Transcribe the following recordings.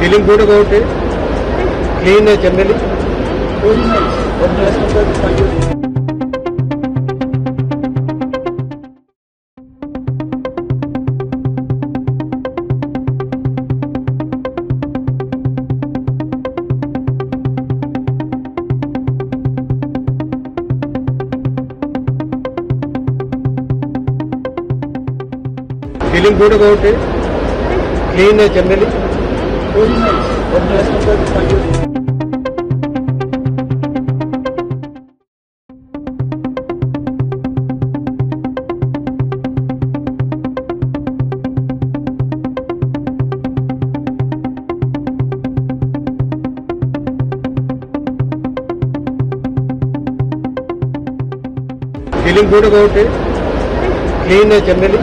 Feeling good about clean generally feeling good about clean generally feeling good about it clean है generally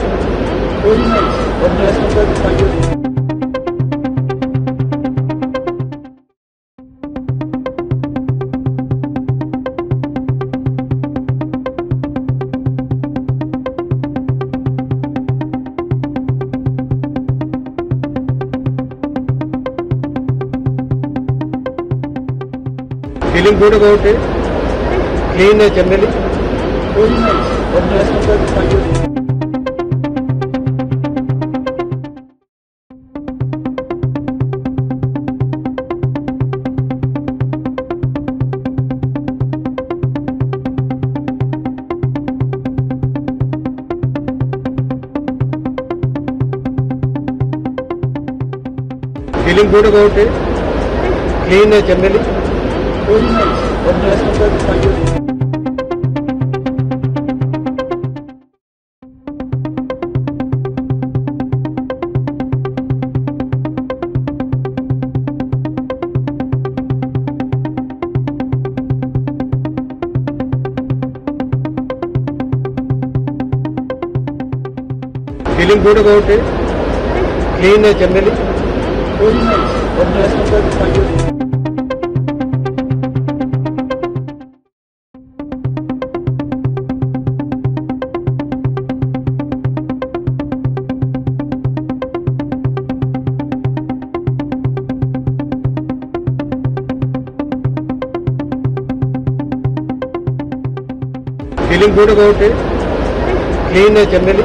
Uh, you. Feeling good about it. Clean uh, generally. Feeling good about clean generally feeling కూడా బాగుంటుంది. Clean generally